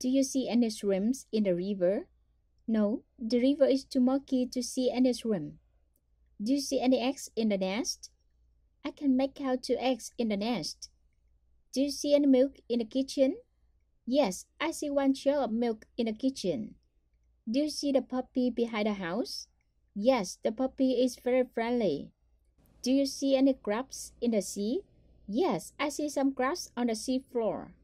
Do you see any shrimps in the river? No, the river is too murky to see any shrimp. Do you see any eggs in the nest? I can make out two eggs in the nest. Do you see any milk in the kitchen? Yes, I see one jar of milk in the kitchen. Do you see the puppy behind the house? Yes, the puppy is very friendly. Do you see any crabs in the sea? Yes, I see some crabs on the sea floor.